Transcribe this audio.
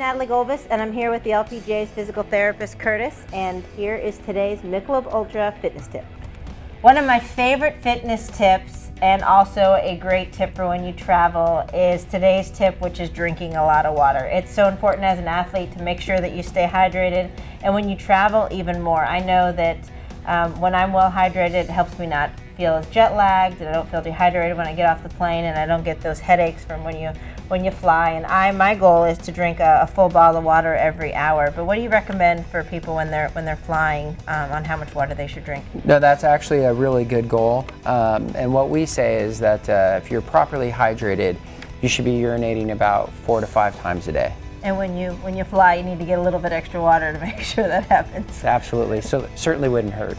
Natalie Gulbis, and I'm here with the LPGA's physical therapist, Curtis, and here is today's Michelob Ultra fitness tip. One of my favorite fitness tips, and also a great tip for when you travel, is today's tip, which is drinking a lot of water. It's so important as an athlete to make sure that you stay hydrated, and when you travel, even more. I know that um, when I'm well hydrated, it helps me not feel as jet lagged, and I don't feel dehydrated when I get off the plane, and I don't get those headaches from when you when you fly. And I, my goal is to drink a, a full bottle of water every hour. But what do you recommend for people when they're when they're flying um, on how much water they should drink? No, that's actually a really good goal. Um, and what we say is that uh, if you're properly hydrated, you should be urinating about four to five times a day. And when you when you fly, you need to get a little bit extra water to make sure that happens. Absolutely. So certainly wouldn't hurt.